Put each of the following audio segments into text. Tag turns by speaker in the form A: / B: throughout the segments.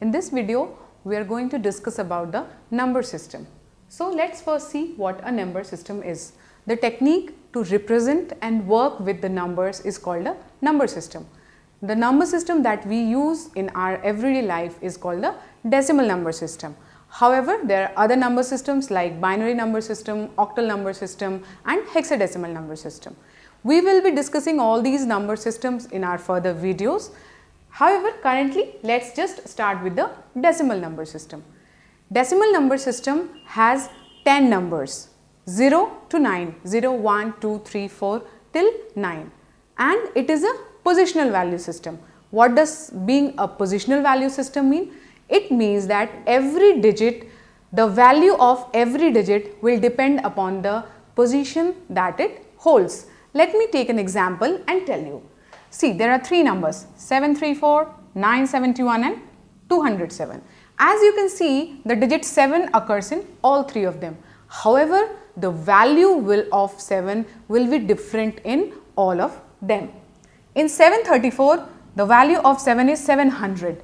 A: In this video, we are going to discuss about the number system. So let's first see what a number system is. The technique to represent and work with the numbers is called a number system. The number system that we use in our everyday life is called the decimal number system. However, there are other number systems like binary number system, octal number system and hexadecimal number system. We will be discussing all these number systems in our further videos. However, currently let's just start with the decimal number system. Decimal number system has 10 numbers 0 to 9, 0, 1, 2, 3, 4 till 9 and it is a positional value system. What does being a positional value system mean? It means that every digit, the value of every digit will depend upon the position that it holds. Let me take an example and tell you. See, there are three numbers 734, 971 and 207. As you can see, the digit 7 occurs in all three of them. However, the value will of 7 will be different in all of them. In 734, the value of 7 is 700.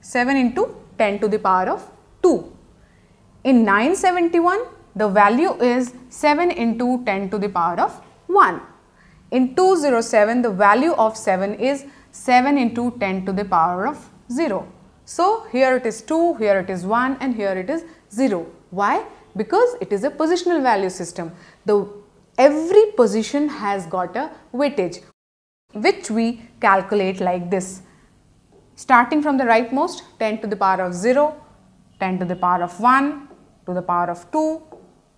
A: 7 into 10 to the power of 2. In 971, the value is 7 into 10 to the power of 1. In 207, the value of 7 is 7 into 10 to the power of 0. So, here it is 2, here it is 1 and here it is 0. Why? Because it is a positional value system. The every position has got a weightage which we calculate like this. Starting from the rightmost 10 to the power of 0, 10 to the power of 1, to the power of 2,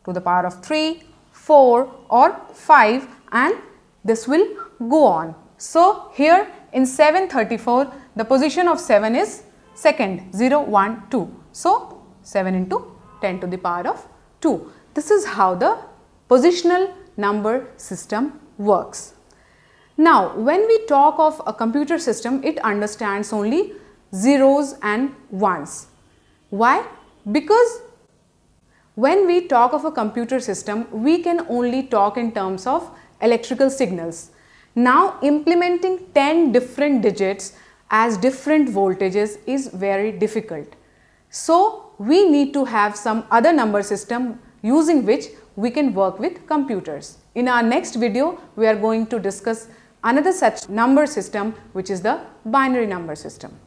A: to the power of 3, 4 or 5 and this will go on. So, here in 734 the position of 7 is second 0, 1, 2. So, 7 into 10 to the power of 2. This is how the positional number system works. Now, when we talk of a computer system, it understands only zeros and ones. Why? Because when we talk of a computer system, we can only talk in terms of electrical signals. Now, implementing 10 different digits as different voltages is very difficult. So, we need to have some other number system using which we can work with computers. In our next video, we are going to discuss another such number system which is the binary number system.